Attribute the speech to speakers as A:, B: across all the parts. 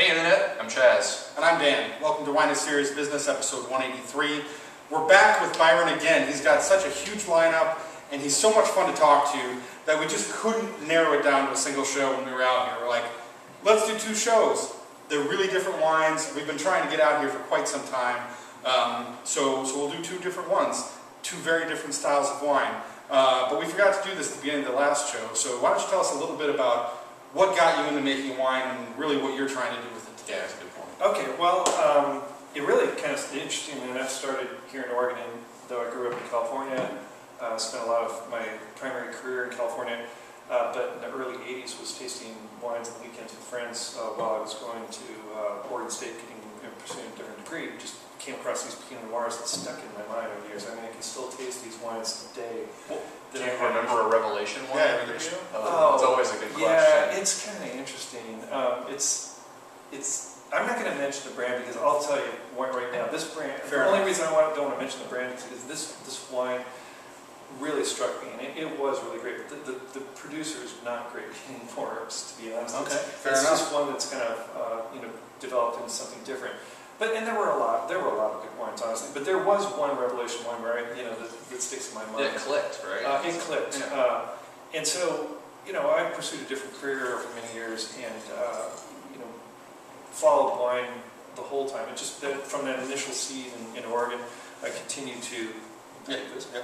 A: Hey Internet, I'm Chas.
B: And I'm Dan. Welcome to Wine Is Serious Business, episode 183. We're back with Byron again. He's got such a huge lineup, and he's so much fun to talk to that we just couldn't narrow it down to a single show when we were out here. We're like, let's do two shows. They're really different wines. We've been trying to get out here for quite some time. Um, so, so we'll do two different ones, two very different styles of wine. Uh, but we forgot to do this at the beginning of the last show. So why don't you tell us a little bit about what got you into making wine and really what you're trying to do with it today?
A: Yeah, that's a good point.
C: Okay, well, um, it really kind of interesting enough started here in Oregon, though I grew up in California. Uh, spent a lot of my primary career in California, uh, but in the early 80s was tasting wines on the weekends with friends uh, while I was going to uh, Oregon State getting you know, pursuing a different degree. Just came across these Pinot Noirs that stuck in my mind over the years. I mean, I can still taste these wines today.
A: Well,
C: that
A: Do you remember a revelation one?
B: Yeah,
A: for
B: there's-
A: you?
C: Oh,
A: it's always a good question.
C: Yeah, it's kind of interesting. Um, it's, it's. I'm not going to mention the brand because I'll tell you right right now. This brand.
B: Fair
C: the only reason I want, don't want to mention the brand is because this this wine really struck me, and it, it was really great. The, the, the producer is not great anymore, just to be honest.
B: Okay,
C: It's,
B: fair
C: it's
B: enough.
C: just one that's kind of uh, you know developed into something different. But and there were a lot, there were a lot of good wines, honestly. But there was one revelation wine where I, you know that, that sticks in my mind.
A: It clicked, right?
C: Uh, it clicked.
A: Yeah.
C: Uh, and so, you know, I pursued a different career over many years and, uh, you know, followed wine the whole time. It just, that, from that initial seed in, in Oregon, I continued to
B: Yeah,
C: this,
B: yeah.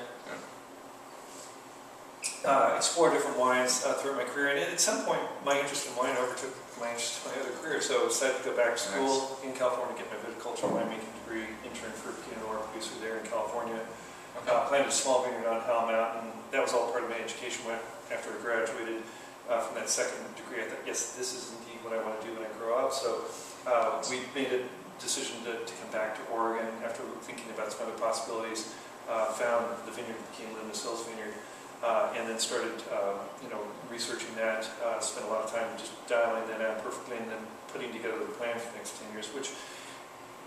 C: Uh, explore different wines uh, throughout my career. And at some point, my interest in wine overtook my interest in my other career. So I decided to go back to school in California, to get my viticultural winemaking degree, intern for a Pinot Noir producer there in California.
A: Okay.
C: Uh, planted a small vineyard on Howell Mountain. That was all part of my education. When after I graduated uh, from that second degree, I thought, yes, this is indeed what I want to do when I grow up. So uh, we made a decision to, to come back to Oregon after thinking about some other possibilities. Uh, found the vineyard that became Luminous Hills Vineyard, uh, and then started, uh, you know, researching that. Uh, spent a lot of time just dialing that out perfectly, and then putting together the plan for the next ten years, which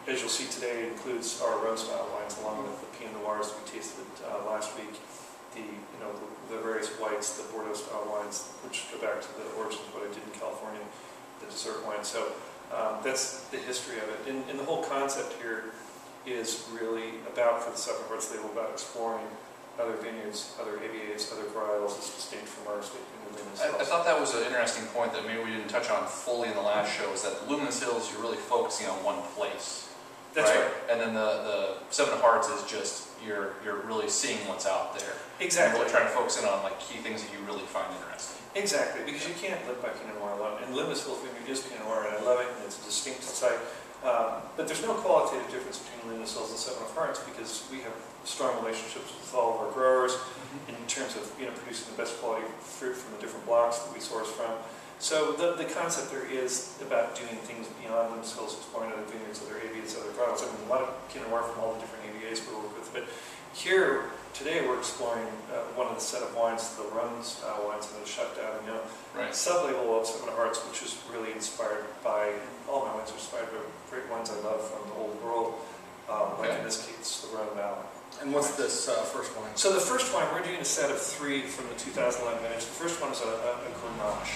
C: as you'll see today, includes our Rhone style wines along with the Pinot Noirs we tasted uh, last week, the you know the, the various whites, the Bordeaux style wines, which go back to the origins of what I did in California, the dessert wine. So um, that's the history of it. And, and the whole concept here is really about, for the Seven Hearts label, about exploring other vineyards, other AVAs, other varietals as distinct from our state vineyard
A: I, I thought that was an interesting point that maybe we didn't touch on fully in the last show is that Luminous Hills, you're really focusing on one place.
C: That's right.
A: And then the, the Seven of Hearts is just, you're, you're really seeing what's out there.
C: Exactly.
A: Really trying to focus in on like key things that you really find interesting.
C: Exactly, because you can't live by Pinot Noir alone. And Luminous Hills Vineyard is Pinot Noir, and I love it, and it's a distinct site. Um, but there's no qualitative difference between Luminous Hills and Seven of Hearts because we have strong relationships with all of our growers in terms of you know producing the best quality fruit from the different blocks that we source from. So the, the concept there is about doing things beyond Hills, exploring other vineyards, other AVAs, other products. I mean, a lot of Pinot Noir from all the different AVAs we work with. But here, today, we're exploring uh, one of the set of wines, the Rhone style wines, and the Shut Down, you know,
A: Right.
C: sub-label of Seven of Hearts, which is really inspired by, all my wines are inspired by great wines I love from the old world, um, like in this case, the Rhone Valley.
B: And what's this uh, first one?
C: So the first wine, we're doing a set of three from the 2011 vintage. The first one is a, a, a Grenache.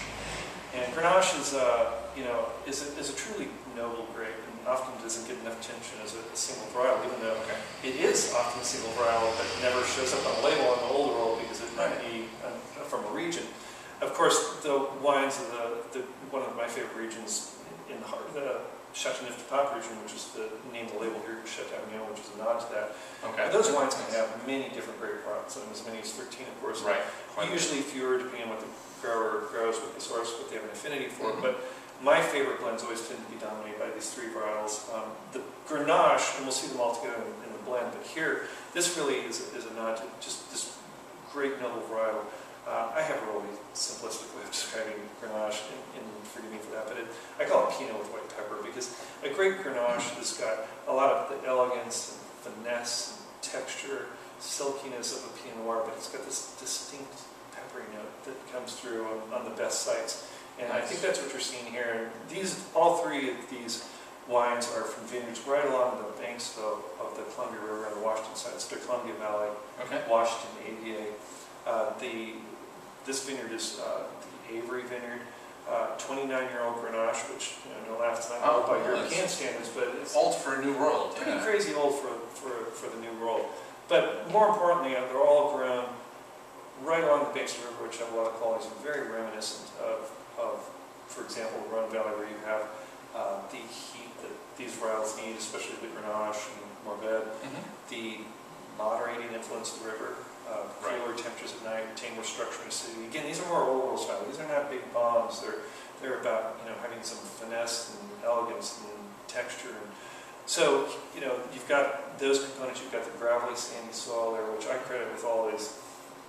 C: And Grenache is, uh, you know, is a, is a truly noble grape and often doesn't get enough attention as a, a single varietal, even though
A: Okay.
C: it is often a single varietal, but never shows up on the label on the older world because it might be uh, from a region. Of course, the wines of the, the one of my favorite regions in the heart of the Chateauneuf-du-Pape region, which is the name of the label here, Chateau Mignon, which is a nod to that.
A: Okay.
C: Those wines can have many different grape products, and as many as 13, of course.
A: Right. Quite.
C: Usually fewer, depending on what the grower grows, what the source, what they have an affinity for.
A: Mhm.
C: But my favorite blends always tend to be dominated by these three varietals. Um, the Grenache, and we'll see them all together in, in the blend, but here, this really is, is a nod to just this great noble varietal. Uh, I have a really simplistic way of describing Grenache, and, and forgive me for that, but it, I call it Pinot with white pepper because a great Grenache has got a lot of the elegance and finesse, and texture, silkiness of a Pinot Noir, but it's got this distinct peppery note that comes through on, on the best sites. And I think that's what you're seeing here. And these, all three of these wines are from vineyards right along the banks of, of the Columbia River on the Washington side. It's the Columbia Valley,
A: Okay.
C: Washington AVA. Uh, the, this vineyard is uh, the Avery Vineyard, uh, 29-year-old Grenache, which you know, don't laugh It's not
A: Oh,
C: by
A: well,
C: European standards, but it's
A: Old for a new world,
C: pretty
A: yeah.
C: crazy old for, for, for the new world. But more importantly, uh, they're all grown right along the banks of the river, which have a lot of qualities and very reminiscent of, of, for example, Rhone Valley, where you have uh, the heat that these varietals need, especially the Grenache and Mourvèdre,
A: Mhm.
C: the moderating influence of the river, uh,
A: Right.
C: cooler temperatures at night, retain more structure in the city. Again, these are more old world style. These are not big bombs. They're they're about you know having some finesse and elegance and texture. And so you know you've got those components. You've got the gravelly, sandy soil there, which I credit with all these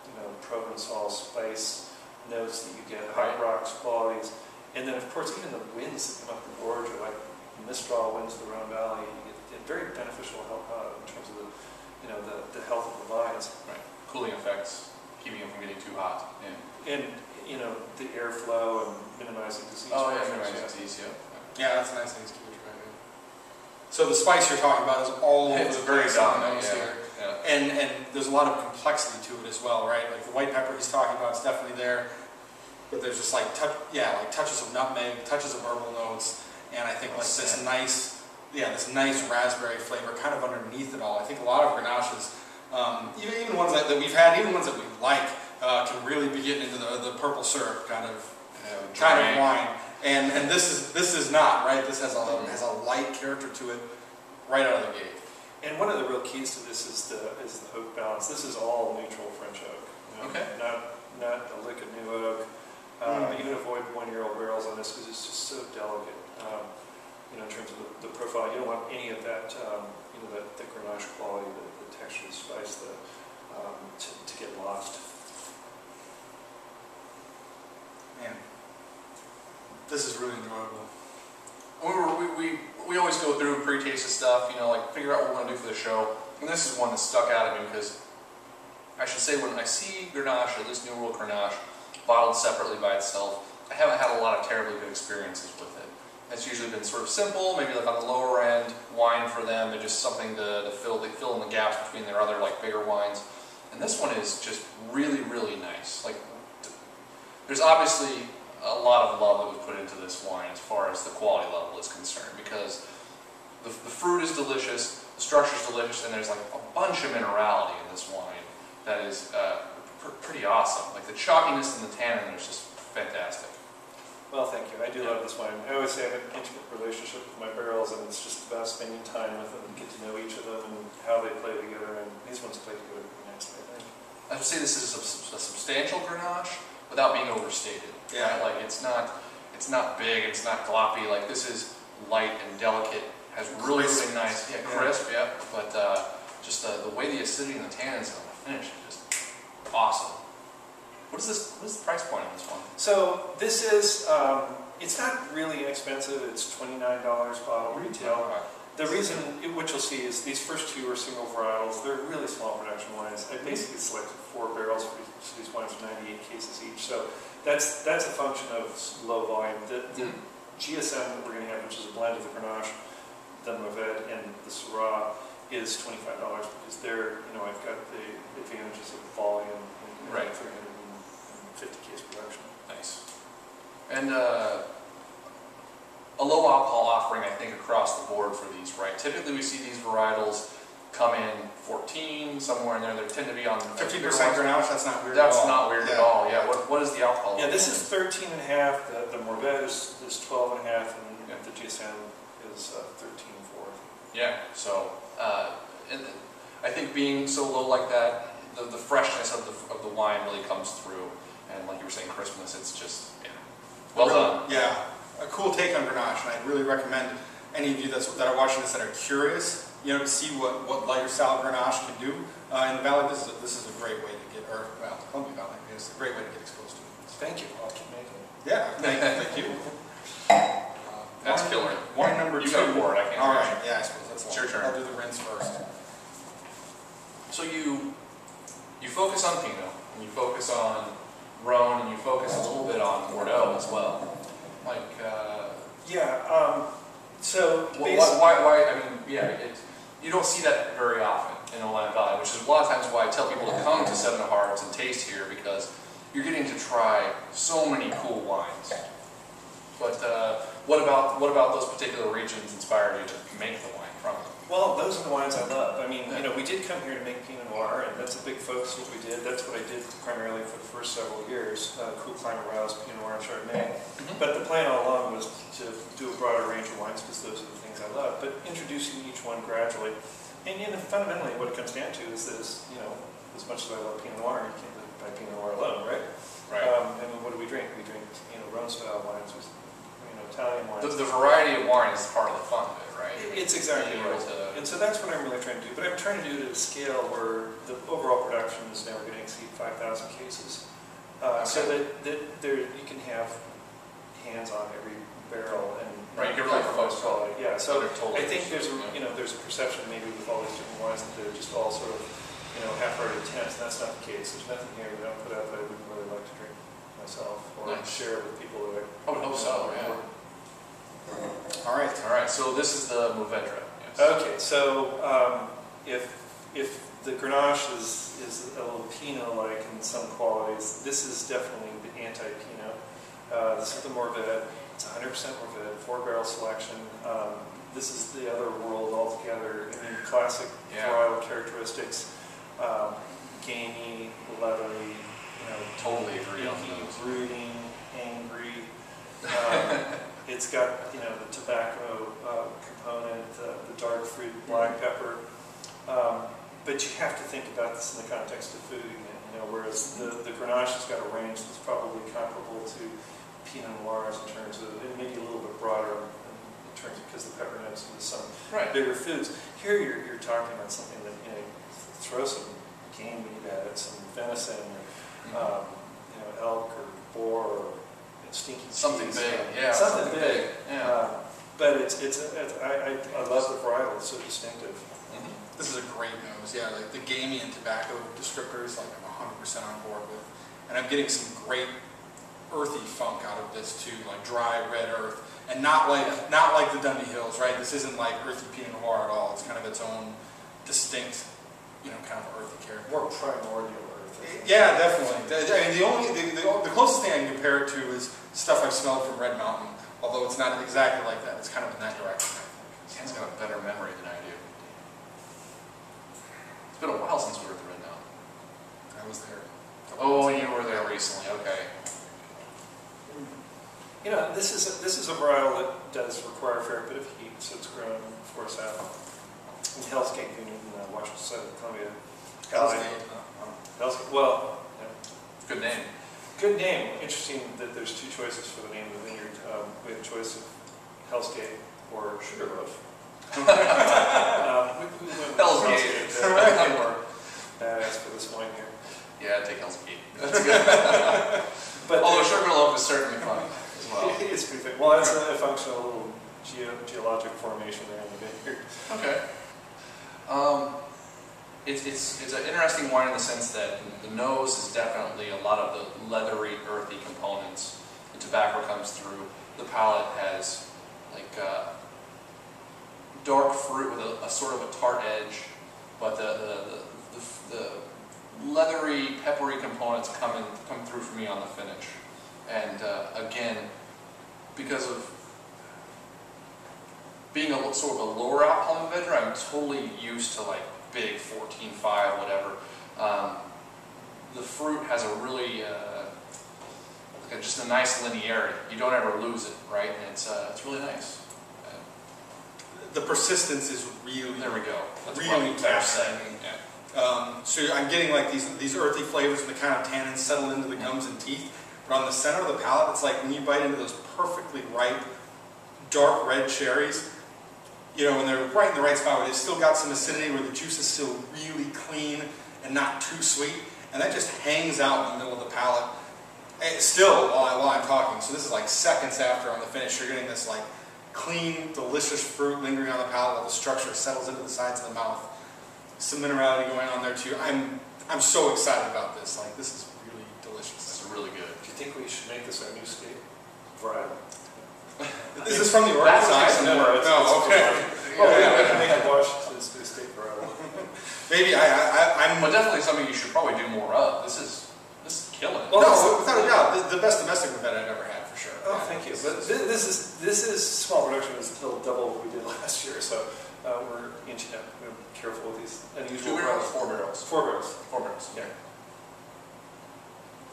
C: you know Provençal spice notes that you get, hot
A: Right.
C: rocks qualities, and then of course even the winds that come up the gorge are like Mistral winds of the Rhone Valley. You get, very beneficial help, uh, in terms of the you know the, the health of the vines.
A: Right, cooling effects, keeping them from getting too hot, yeah.
C: And, you know, the airflow and minimizing disease.
A: Oh, yeah,
C: pressures,
A: minimize disease, yeah.
B: Yeah, that's a nice thing to keep track of. So the spice you're talking about is all over the
A: very
B: place on the
A: dominant, yeah,
B: here.
A: yeah.
B: And, and there's a lot of complexity to it as well, right? Like the white pepper he's talking about is definitely there, but there's just like, touch, yeah, like touches of nutmeg, touches of herbal notes, and I think like this nice, yeah, this nice raspberry flavor kind of underneath it all. I think a lot of Grenaches, um, even, even ones that, that we've had, even ones that we like, uh, can really be getting into the, the purple syrup kind of
A: Yeah,
B: kind of wine. And and this is this is not right. This has a has a light character to it right out of the gate.
C: And one of the real keys to this is the, is the oak balance. This is all neutral French oak. you know,
A: Okay.
C: Not, not a lick of new oak. Uh,
B: Mm.
C: Even avoid one-year-old barrels on this because it's just so delicate, um, you know, in terms of the, the profile. You don't want any of that, um, you know, that, the Grenache quality, the, the texture, the um, to, to get lost.
B: Man, this is really enjoyable.
A: We, were, we, we, always go through pre-taste stuff, you know, like figure out what we want to do for the show. And this is one that stuck out at me because I should say when I see Grenache, or this New World Grenache, bottled separately by itself, I haven't had a lot of terribly good experiences with it. It's usually been sort of simple, maybe like on the lower end wine for them, and just something to, to fill the, fill in the gaps between their other like bigger wines. And this one is just really, really nice. Like, there's obviously a lot of love that was put into this wine as far as the quality level is concerned because the, the fruit is delicious, the structure is delicious, and there's like a bunch of minerality in this wine that is uh, pr- pretty awesome. Like the chalkiness and the tannin is just fantastic.
C: Well, thank you. I do love this wine. I always say I have an intimate relationship with my barrels, and it's just about spending time with them, and get to know each of them and how they play together. And these ones play together pretty nicely, I think.
A: I would say this is a, a substantial Grenache without being overstated.
B: Yeah.
A: right? Like it's not, it's not big, it's not gloppy. Like this is light and delicate. Has really,
B: Crisp.
A: really nice, yeah,
B: Yeah.
A: crisp, yeah. But uh, just the, the way the acidity and the tannins on the finish is just awesome. What is this? What is the price point on this one?
C: So this is, um, it's not really inexpensive. It's $29 bottle retail. The reason, what you'll see is these first two are single varietals. They're really small production wines. I basically selected four barrels for these, for these wines, 98 cases each. So that's that's a function of low volume. The, the. GSM that we're going to have, which is a blend of the Grenache, the Mourvèdre, and the Syrah, is $25 because they're, you know, I've got the advantages of volume and
A: Right.
C: 350 case production.
A: Nice. And uh, a low alcohol offering, I think, across the board for these, right? Typically, we see these varietals come in 14, somewhere in there. They tend to be on
B: Fifty percent Grenache. That's not weird.
A: That's
B: at all.
A: not weird at all. Yeah. What, what is the alcohol?
C: Yeah, this is 13 and a half, the, the Mourvèdre is, is 12 and a half, and
A: Yeah.
C: the GSM is uh, 13 4.
A: Yeah. So, uh, and I think being so low like that, the, the freshness of the of the wine really comes through. And like you were saying, crispness. It's just yeah. Well
B: Really-
A: done.
B: Yeah, a cool take on Grenache, and I'd really recommend any of you that's, that are watching this that are curious, you know, to see what, what lighter style Grenache can do uh, in the Valley. This is a, this is a great way to get, or well, Columbia Valley. It's a great way to get exposed to it.
C: Thank you, I'll keep making it.
B: Yeah, thank, thank you. Uh,
A: That's
B: wine-
A: killer.
B: Wine number
A: You
B: two.
A: gotta pour it, I can't
B: All
A: imagine.
B: right, yeah, I suppose that's
A: It's
B: long.
A: your turn.
B: I'll do the rinse first.
A: So you you focus on Pinot, and you focus on Rhone, and you focus a little bit on Bordeaux as well. Like, uh,
C: Yeah, um, so
A: wh-
C: basi-
A: why, why? I mean, yeah, it, you don't see that very often in Oland Valley, which is a lot of times why I tell people to come to Seven of Hearts and taste here because you're getting to try so many cool wines. But uh, what about what about those particular regions inspired you to make the wine from them?
C: Well, those are the wines I love. I mean, you know, we did come here to make Pinot Noir, and that's a big focus of what we did. That's what I did primarily for the first several years, uh, cool climate rouse, Pinot Noir, and Chardonnay.
A: Mhm.
C: But the plan all along was to do a broader range of wines because those are the things I love, but introducing each one gradually. And you know, fundamentally, what it comes down to is this, you know, as much as I love Pinot Noir, you can't live by Pinot Noir alone, right? Um, and what do we drink? We drink, you know, Rhone-style wines, with, you know, Italian wines.
A: The, the variety of wine is part of the fun of it, right?
C: It's exactly right.
A: to-
C: And so that's what I'm really trying to do. But I'm trying to do it at a scale where the overall production is never going to exceed 5,000 cases. Uh, So that, that there, you can have hands on every barrel and.
A: Right, you can really focus
C: quality. Yeah, so
A: totally
C: I think there's, a you know, there's a perception maybe with all these different wines that they're just all sort of, you know, half-hearted attempts. That's not the case. There's nothing here that I don't put out that I wouldn't really like to drink myself or
A: Nice.
C: share with people that I.
A: Would hope so, yeah.
B: All right.
A: All right, so this is the Mourvedre. Yes.
C: Okay, so um, if, if the Grenache is, is a little Pinot-like in some qualities, this is definitely the anti-Pinot. Uh, This is the Mourvedre, it's 100% Mourvedre, four-barrel selection. Um, This is the other world altogether. I mean, classic
A: Yeah.
C: varietal characteristics, um, gamey, leathery, you know,
A: Totally agree on those.
C: brooding, angry. Um, it's got you know the tobacco uh, component, uh, the dark fruit, black pepper. Um, but you have to think about this in the context of food again. You know, whereas the the Grenache has got a range that's probably comparable to Pinot Noirs in terms of, and maybe a little bit broader in terms of because the pepper notes into some
A: Right.
C: bigger foods. Here you're, you're talking about something that, you know, throw some game meat at it, some venison, or, um, you know, elk or boar or stinky
A: Something
C: cheese.
A: big, yeah.
C: Something big.
A: Yeah.
C: Um, but it's, it's, it's I, I, I love the varietal, it's so distinctive.
A: Mhm.
B: This is a great nose, yeah, like the gamey and tobacco descriptors, like I'm 100% on board with. And I'm getting some great earthy funk out of this too, like dry red earth. And not like, not like the Dundee Hills, right? This isn't like earthy Pinot Noir at all. It's kind of its own distinct, you know, kind of earthy character.
C: More primordial earth. I think.
B: Yeah, definitely. I mean, the only, the, the, the closest thing I can compare it to is stuff I've smelled from Red Mountain, although it's not exactly like that. It's kind of in that direction, I think.
A: Dan's got a better memory than I do. It's been a while since we were at the Red Mountain.
B: I was there.
A: Oh, you were there recently, okay.
C: You know, this is, a- this is a varietal that does require a fair bit of heat, so it's grown for us out in Hell's Gate, in the Washington side of Columbia.
B: Hell's
C: Uh,
B: Gate.
C: Hell's Gate, well, yeah.
A: Good name.
C: Good name. Interesting that there's two choices for the name of the vineyard. Um, we have a choice of Hell's Gate or Sugarloaf. um, we, we
A: Hell's Gate.
C: They're a little more badass for this wine here.
A: Yeah, take Hell's Gate. That's good.
C: But
A: Although Sugarloaf is certainly funny as well.
C: it's pretty. Well, it's a functional little geo, geologic formation there in the vineyard.
A: Okay. Um, it's, it's, it's an interesting wine in the sense that the nose is definitely a lot of the leathery, earthy components. The tobacco comes through. The palate has like uh, dark fruit with a, a sort of a tart edge, but the, the, the, the, the leathery, peppery components come, in, come through for me on the finish. And uh, again, because of being a sort of a lower alcohol vendor, I'm totally used to like big 14, 5, whatever. Um, the fruit has a really, uh, like a, just a nice linearity. You don't ever lose it, right? And it's, uh, it's really nice.
B: The persistence is really,
A: there we go. That's
B: really
A: I'm better
B: capturing.
A: saying. Yeah.
B: Um, so I'm getting like these these earthy flavors and the kind of tannins settle into the gums and teeth. But on the center of the palate, it's like when you bite into those perfectly ripe, dark red cherries. You know, when they're right in the right spot, where they've still got some acidity, where the juice is still really clean and not too sweet, and that just hangs out in the middle of the palate. Eh, Still, while, I, while I'm talking, so this is like seconds after on the finish, you're getting this like clean, delicious fruit lingering on the palate while the structure settles into the sides of the mouth some minerality going on there too. I'm I'm so excited about this. Like this is really delicious.
A: This is really good.
C: Do you think we should make this our new state varietal?
B: This is this from the Oregon
A: That would make
B: side?
C: No, no, it's-
B: No, okay.
C: Well,
B: Yeah,
C: we
B: yeah.
C: can make it Washington's new state varietal.
B: Maybe I, I I'm
A: But definitely something you should probably do more of. This is, this is killing it.
C: Well,
B: no, without a doubt, the, the best domestic Mourvedre I've ever had for
A: sure.
C: Oh, thank you. But thi- this is, this is, small production is still double what we did last year, so uh, we're inching up, we're careful with these
A: Two
C: unusual
A: barrels, four barrels.
C: Four barrels.
A: Four barrels.
C: Yeah.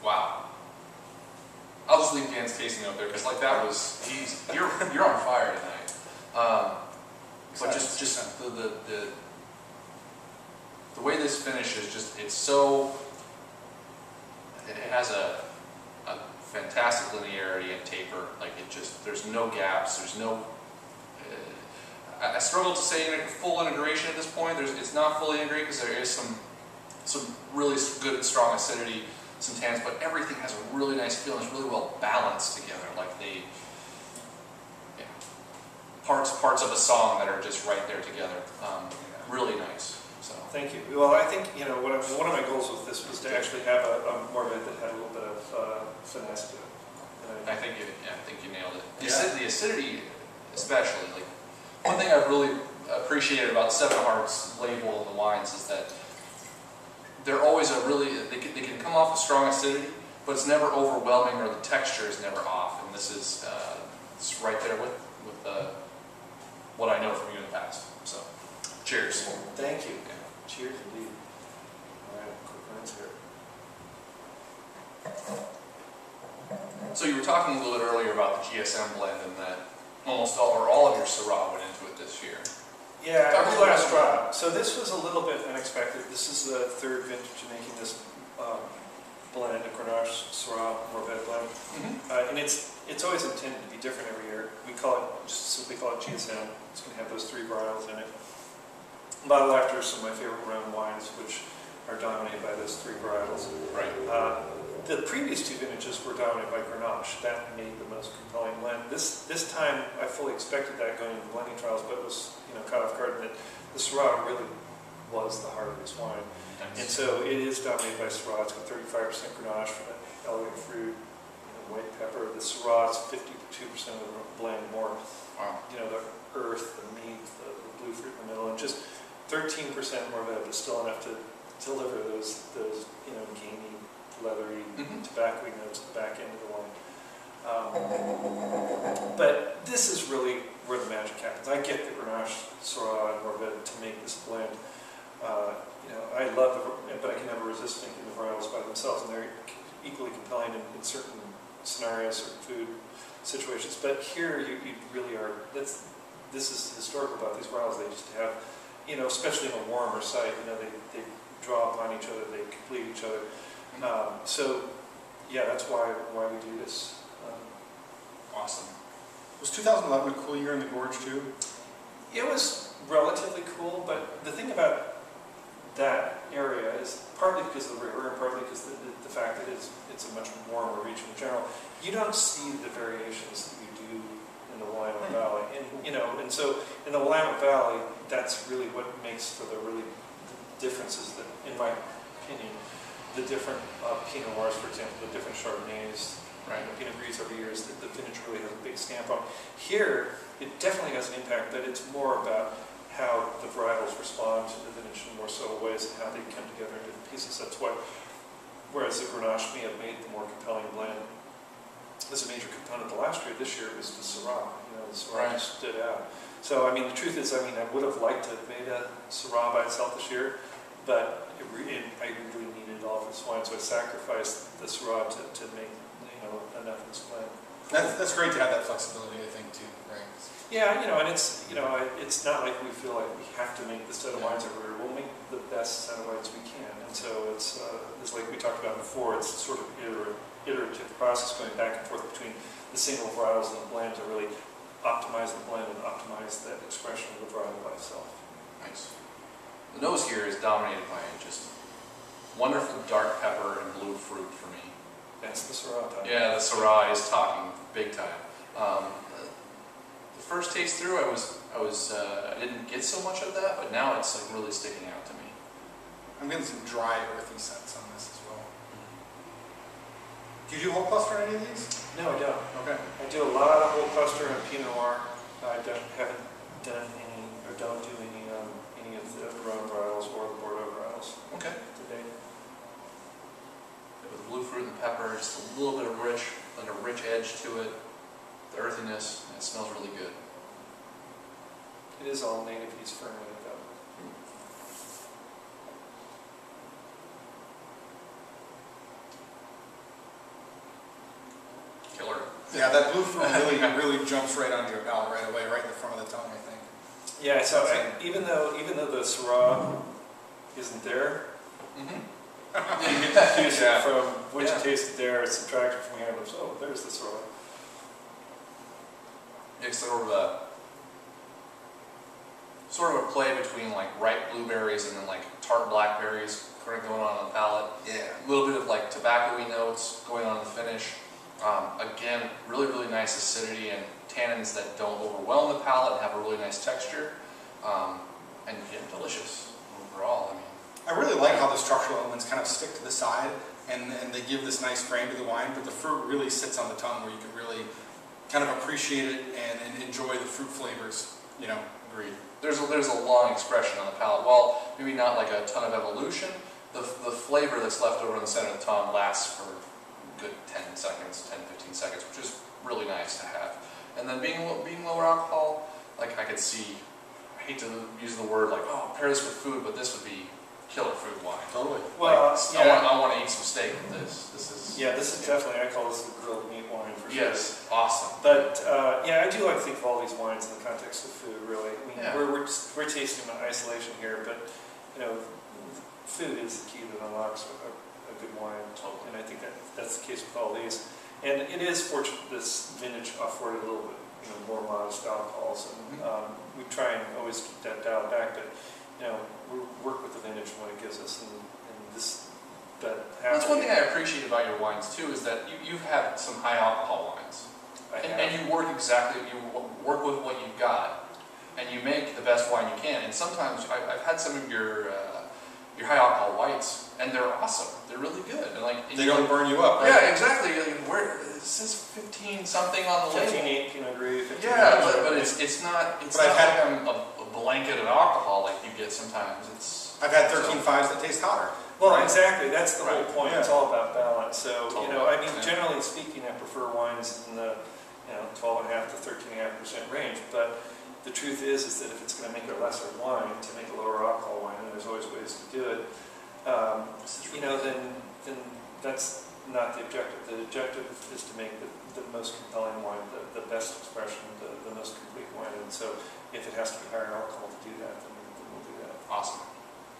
A: Wow. I'll just leave Dan's tasting note there because like that was he's you're you're on fire tonight. Um, but just just the, the the the way this finishes just it's so it has a a fantastic linearity and taper. Like it just there's no gaps. There's no uh, I, I struggle to say full integration at this point. There's it's not fully integrated because there is some some really good strong acidity, some tannins, but everything has a really nice feel and it's really well balanced together. Like the yeah, parts parts of a song that are just right there together. Um, really nice. So
C: Thank you. Well, I think, you know, one of, one of my goals with this was to actually have a, a more of it that had a little bit of uh, finesse to it. And
A: I think you, yeah, I think you nailed it. The,
B: Yeah.
A: acid, the acidity, especially like one thing I've really appreciated about Seven Hearts label in the wines is that they're always a really they can, they can come off a strong acidity, but it's never overwhelming or the texture is never off. And this is uh, it's right there with with uh, what I know from you in the past. So, cheers.
C: Thank you. Cheers indeed. All right, quick rinse here.
A: So you were talking a little bit earlier about the GSM blend and that almost all or all of your Syrah went into it this year.
C: Yeah, every last drop. So this was a little bit unexpected. This is the third vintage of making this um, blend, a Grenache Syrah Mourvèdre blend. Uh, and it's it's always intended to be different every year. We call it, just simply call it GSM. It's going to have those three varietals in it. Bottle After some of my favorite Rhone wines, which are dominated by those three varietals.
A: Right.
C: Uh, the previous two vintages were dominated by Grenache. That made the most compelling blend. This this time, I fully expected that going into blending trials, but was you know caught off guard that the Syrah really was the heart of this wine. And so it is dominated by Syrah. It's got 35% Grenache for the elegant fruit, you know, white pepper. The Syrah is 52% of the blend, more
A: Wow.
C: you know the earth, the meat, the, the blue fruit in the middle, and just 13% Mourvèdre, but still enough to deliver those those you know gamey, leathery,
A: Mhm.
C: tobacco notes at the back end of the wine. Um, but this is really where the magic happens. I get the Grenache, Syrah, and Mourvèdre to make this blend. Uh, you know, I love the, but I can never resist making the varietals by themselves, and they're equally compelling in, in certain scenarios, certain food situations. But here, you, you really are. That's this is historical about these varietals. They just have, you know, especially in a warmer site, you know, they, they draw upon each other, they complete each other. Um, so, yeah, that's why why we do this. Um,
A: Awesome.
B: Was 2011 a cool year in the gorge too?
C: It was relatively cool, but the thing about that area is partly because of the river and partly because the, the, the fact that it's, it's a much warmer region in general. You don't see the variations that you do in the Willamette
B: Hmm.
C: Valley. And, you know, and so in the Willamette Valley, that's really what makes for the really differences that, in my opinion, the different uh, Pinot Noirs, for example, the different Chardonnays,
A: Right.
C: you know, Pinot Gris over years, that the vintage really has a big stamp on. Here, it definitely has an impact, but it's more about how the varietals respond to the vintage in more subtle ways and how they come together in different pieces. That's why, whereas the Grenache may have made the more compelling blend as a major component the last year, this year it was the Syrah. You know, the Syrah
A: Right.
C: stood out. So, I mean, the truth is, I mean, I would have liked to have made a Syrah by itself this year, but it it, I really all of its wine, so I sacrificed the Syrah to, to make, you know, enough of this blend.
B: That's, that's great to have that flexibility, I think, too, right?
C: Yeah, you know, and it's, you know, I- it's not like we feel like we have to make the set of wines every year. We'll make the best set of wines we can. And so it's, uh, it's like we talked about before, it's sort of iter- iterative process going back and forth between the single varietals and the blend to really optimize the blend and optimize that expression of the varietal by itself.
A: Nice. The nose here is dominated by just wonderful dark pepper and blue fruit for me.
C: That's the Syrah type.
A: Yeah, the Syrah is talking big time. Um, the first taste through, I was, I was, uh, I didn't get so much of that, but now it's like really sticking out to me.
B: I'm getting some dry, earthy scents on this as well. Do you do whole cluster on any of these?
C: No, I don't.
B: Okay.
C: I do a lot of whole cluster and Pinot Noir. I don't, haven't done any, or don't do any, um, any of the Rhone varietals or the Bordeaux varietals
A: Okay blue fruit and pepper, just a little bit of rich, like a rich edge to it, the earthiness, and
C: it smells really good. It is all native yeast fermented though.
A: Killer.
B: Yeah, that blue fruit really, really jumps right onto your palate right away, right in the front of the tongue, I think.
C: Yeah, so I, even though even though the Syrah isn't there,
A: mm -hmm
C: you can deduce
A: Yeah.
C: from what
A: Yeah.
C: you tasted there, subtracting from the and it's, oh, there's this Syrah.
A: It's sort of a sort of a play between like ripe blueberries and then like tart blackberries kind of going on on the palate.
B: Yeah.
A: A little bit of like tobacco-y notes going on in the finish. Um, again, really, really nice acidity and tannins that don't overwhelm the palate and have a really nice texture. Um, and yeah, delicious overall. I mean,
B: I really like how the structural elements kind of stick to the side and, and they give this nice frame to the wine, but the fruit really sits on the tongue where you can really kind of appreciate it and, and enjoy the fruit flavors, you know.
A: agreed. There's a, there's a long expression on the palate. Well, maybe not like a ton of evolution, the, the flavor that's left over in the center of the tongue lasts for a good 10 seconds, 10, 15 seconds, which is really nice to have. And then being, being lower alcohol, like I could see, I hate to use the word like, oh, pair this with food, but this would be killer food wine.
B: Totally.
C: Well,
A: like, I,
C: yeah.
A: want, I want to eat some steak with this. This is,
C: Yeah, this is definitely, I call this the grilled meat wine for sure.
A: yes, awesome.
C: But, uh, yeah, I do like to think of all these wines in the context of food, really. I mean,
A: Yeah.
C: we're, we're, just, we're tasting them in isolation here, but, you know, food is the key that unlocks a, a good wine.
A: Totally.
C: And I think that, that's the case with all these. And it is fortunate this vintage afforded a little bit, you know, more modest alcohols. And,
A: Mhm.
C: um, we try and always keep that dialed back, but, you know, we work with the vintage and what it gives us. And, and this, that
A: That's one thing. I appreciate about your wines too, is that you, you've had some high alcohol wines.
C: I
A: And,
C: have.
A: and you work exactly, you work with what you've got, and you make the best wine you can. And sometimes I, I've had some of your uh, your high alcohol whites, and they're awesome. They're really good. And like and
B: They don't burn you up, right?
A: Yeah, exactly. Like, where it says fifteen something on the label.
C: 15, 8 Pinot 15
A: Yeah,
C: Pinot
A: but, but it's it's not it's
B: But
A: not
B: I've had-
A: like a, a blanket of alcohol like you get sometimes. It's
B: I've had 13 fives that taste hotter.
C: Well,
A: Right.
C: exactly. That's the whole
A: Right.
C: point. It's all about balance. So, you know, I mean,
A: Totally.
C: generally speaking, I prefer wines in the, you know, 12 and a half to 13 and a half percent range. But the truth is, is that if it's going to make a lesser wine, to make a lower alcohol wine, and there's always ways to do it, um, you know, then, then that's not the objective. The objective is to make the, the most compelling wine, the, the best expression, the, the most complete wine. And so if it has to be higher alcohol to do that, then, then we'll do that.
A: Awesome.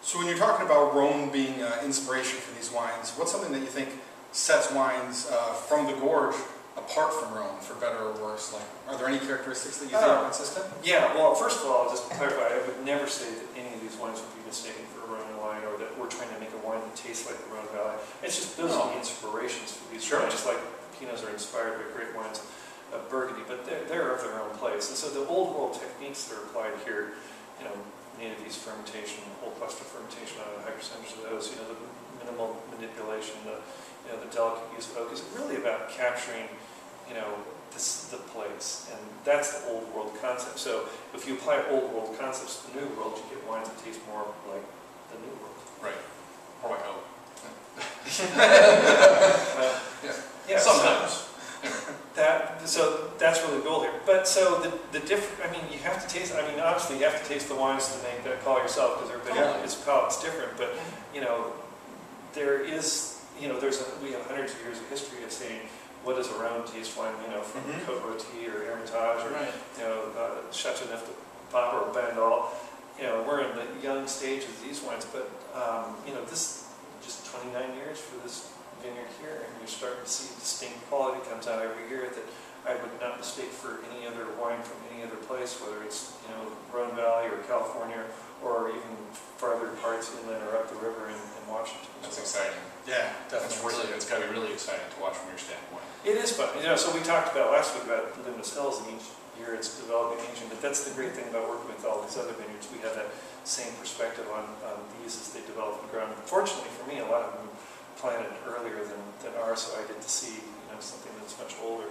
B: So when you're talking about Rhone being uh, inspiration for these wines, what's something that you think sets wines uh, from the gorge apart from Rhone, for better or worse? Like, are there any characteristics that you think are
C: Oh.
B: consistent?
C: Yeah, well, first of all, I'll just clarify, I would never say that any of these wines would be mistaken for a Rhone wine or that we're trying to make a wine that tastes like the Rhone Valley. It's just those are the inspirations for these
A: Sure.
C: wines, just like Pinots are inspired by great wines of Burgundy, but they're, they're of their own place. And so the old world techniques that are applied here, you know, yeast fermentation, whole cluster fermentation on a high percentage of those, you know, the minimal manipulation, the, you know, the delicate use of oak is really about capturing, you know, this, the place. And that's the old world concept. So if you apply old world concepts to the new world, you get wines that taste more like the new world.
A: Right. Or like oh.
C: Uh,
A: Yeah.
C: yeah, so
A: Sometimes.
C: That's really the goal here. But so the, the diff, I mean, you have to taste, I mean, obviously you have to taste the wines to make that call yourself because everybody,
A: Totally.
C: his palate's different. But, you know, there is, you know, there's a, we have hundreds of years of history of saying, what does a Rhone taste wine, you know, from
B: Mhm.
C: Cote or Hermitage or
A: Right.
C: you know, uh, Chateauneuf de Pape or Bandol, you know, we're in the young stage of these wines, but, um, you know, this, just 29 years for this vineyard here, and you're starting to see distinct quality comes out every year that I would not mistake for any other wine from any other place, whether it's, you know, Rhone Valley or California, or even farther parts inland or up the river in, in Washington.
A: That's
C: So
A: exciting.
B: Yeah,
A: That's
B: definitely.
A: really, it's got to be really exciting to watch from your standpoint.
C: It is fun, you know, so we talked about last week about Luminous Hills, and each year it's developing, aging, but that's the great thing about working with all these other vineyards, we have that same perspective on, on these as they develop and grow. And Fortunately for me, a lot of them planted earlier than, than ours, so I get to see, you know, something that's much older.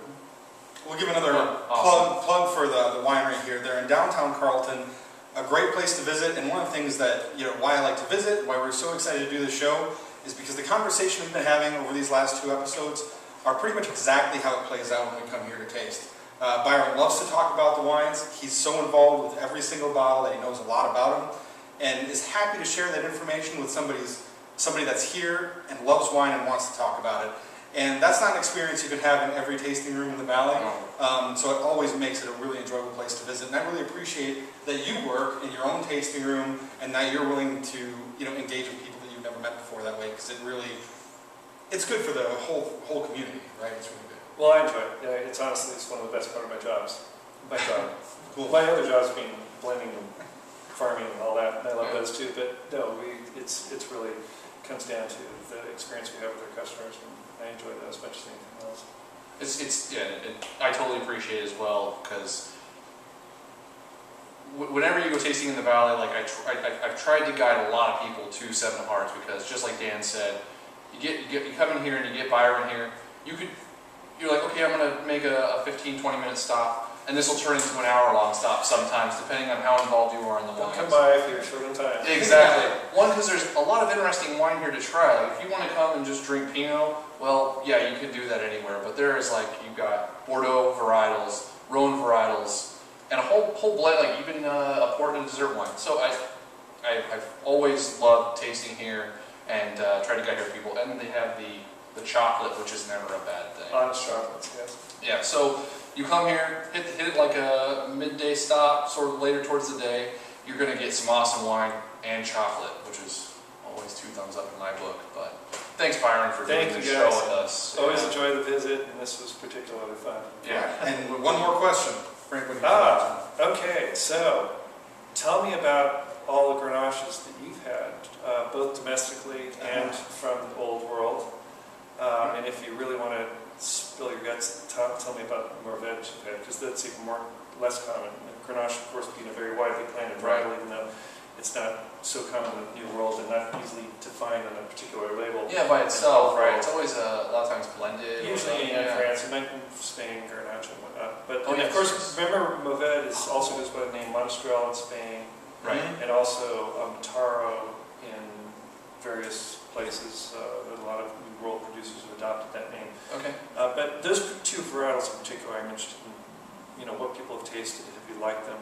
B: We'll give another
A: Yeah,
B: plug, plug for the, the winery here. They're in downtown Carlton, a great place to visit. And one of the things that, you know, why I like to visit, why we're so excited to do this show, is because the conversation we've been having over these last two episodes are pretty much exactly how it plays out when we come here to taste. Uh, Byron loves to talk about the wines. He's so involved with every single bottle that he knows a lot about them, and is happy to share that information with somebody's somebody that's here and loves wine and wants to talk about it. And that's not an experience you can have in every tasting room in the valley. Um, so it always makes it a really enjoyable place to visit. And I really appreciate that you work in your own tasting room and that you're willing to, you know, engage with people that you've never met before that way because it really, it's good for the whole whole community, right? It's really good.
C: Well, I enjoy it. Yeah, it's honestly, it's one of the best part of my jobs. My job.
B: Cool.
C: My other jobs being blending and farming and all that, and I love
A: Yeah.
C: those too, but no, we, it's, it's really comes down to the experience we have with our customers, and I enjoy that as much as anything else.
A: It's, it's yeah, it, I totally appreciate it as well because whenever you go tasting in the valley, like I, tr- I, I've tried to guide a lot of people to Seven Hearts because just like Dan said, you get, you get you come in here and you get Byron here, you could you're like okay, I'm gonna make a, a 15, 20 minute stop. And this will turn into an hour-long stop sometimes, depending on how involved you are in the wines.
C: come by if you're short on time.
A: Exactly. One, because there's a lot of interesting wine here to try. Like, if you want to come and just drink Pinot, well, yeah, you could do that anywhere. But there is like you've got Bordeaux varietals, Rhone varietals, and a whole whole blend, like even uh, a port and dessert wine. So I, I I've always loved tasting here and uh, try to guide here people. And they have the the chocolate, which is never a bad thing.
C: Honest chocolates, yes.
A: Yeah, so you come here, hit, hit it like a midday stop, sort of later towards the day. You're going to get some awesome wine and chocolate, which is always two thumbs up in my book. But thanks, Byron, for doing
C: Thank
A: the
C: you,
A: show with us.
C: Always
A: Yeah.
C: enjoy the visit, and this was particularly fun.
A: Yeah.
B: And one more question, Frank.
C: Ah, okay, so tell me about all the Grenaches that you've had, uh, both domestically and from the old world. Um, and if you really want to spill your guts, tell, tell me about Mourvedre you've had, because that's even more, less common. And Grenache, of course, being a very widely planted
A: Right.
C: variety, even though it's not so common in the New World and not easily to find on a particular label.
A: Yeah, by itself, right? It's always uh, a lot of times blended.
C: Usually in
A: yeah.
C: France, and then in Spain, Garnacha and whatnot. But
A: Oh, yes.
C: of course, remember Mourvedre is also goes by the name Monastrell in Spain,
A: Right.
C: and also um, Taro in various places. Uh, a lot of New World producers have adopted that name.
A: Okay.
C: Uh, but those two varietals in particular, I'm interested in, you know, what people have tasted, if you like them,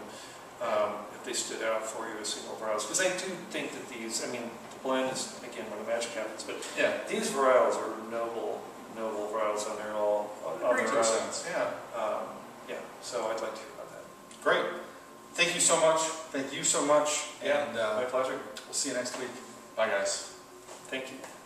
C: um, if they stood out for you as single varietals. Because I do think that these, I mean, the blend is, again, one of the magic happens, but
A: Yeah.
C: these varietals are noble, noble varietals on their own. On
A: Agree
C: their own.
A: sense. Yeah.
C: Um, yeah, so I'd like to hear about that.
B: Great. Thank you so much. Thank you so much.
C: Yeah.
B: And uh,
C: My pleasure.
B: we'll see you next week.
A: Bye, guys.
C: Thank you.